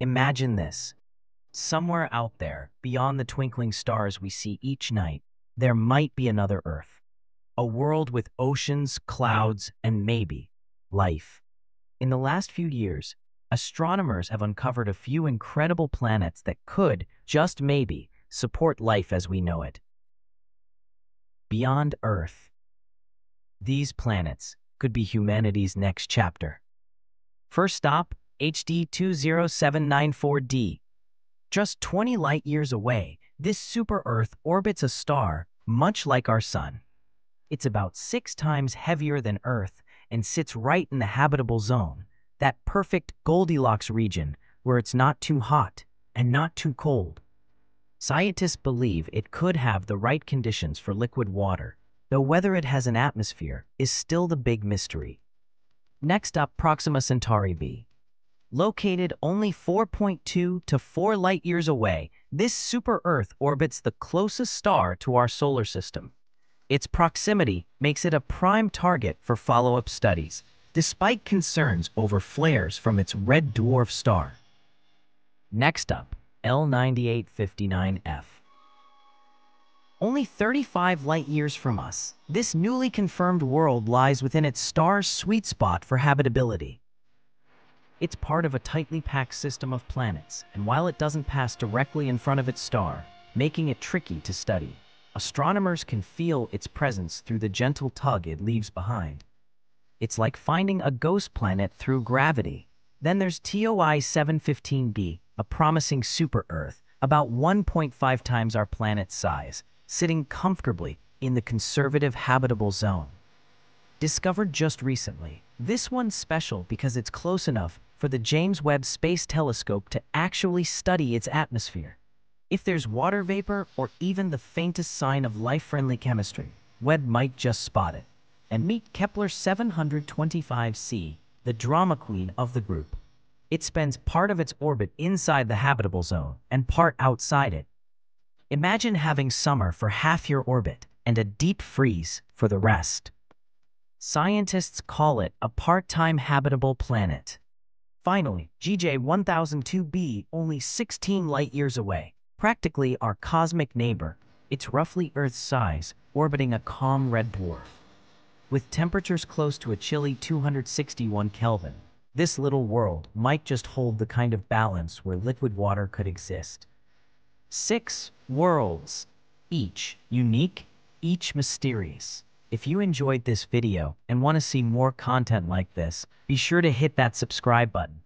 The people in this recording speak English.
Imagine this. Somewhere out there, beyond the twinkling stars we see each night, there might be another Earth. A world with oceans, clouds, and maybe life. In the last few years, astronomers have uncovered a few incredible planets that could, just maybe, support life as we know it. Beyond Earth. These planets could be humanity's next chapter. First stop, HD 20794d. Just 20 light-years away, this super-Earth orbits a star much like our Sun. It's about six times heavier than Earth and sits right in the habitable zone, that perfect Goldilocks region where it's not too hot and not too cold. Scientists believe it could have the right conditions for liquid water, though whether it has an atmosphere is still the big mystery. Next up, Proxima Centauri b. Located only 4.2 to 4 light-years away, this super-Earth orbits the closest star to our solar system. Its proximity makes it a prime target for follow-up studies, despite concerns over flares from its red dwarf star. Next up, L 98-59 f. Only 35 light-years from us, this newly confirmed world lies within its star's sweet spot for habitability. It's part of a tightly packed system of planets, and while it doesn't pass directly in front of its star, making it tricky to study, astronomers can feel its presence through the gentle tug it leaves behind. It's like finding a ghost planet through gravity. Then there's TOI 715b, a promising super-Earth, about 1.5 times our planet's size, sitting comfortably in the conservative habitable zone. Discovered just recently, this one's special because it's close enough for the James Webb Space Telescope to actually study its atmosphere. If there's water vapor or even the faintest sign of life-friendly chemistry, Webb might just spot it. And meet Kepler 725c, the drama queen of the group. It spends part of its orbit inside the habitable zone and part outside it. Imagine having summer for half your orbit and a deep freeze for the rest. Scientists call it a part-time habitable planet. Finally, GJ1002b, only 16 light-years away, practically our cosmic neighbor. It's roughly Earth's size, orbiting a calm red dwarf. With temperatures close to a chilly 261 Kelvin, this little world might just hold the kind of balance where liquid water could exist. Six worlds, each unique, each mysterious. If you enjoyed this video and want to see more content like this, be sure to hit that subscribe button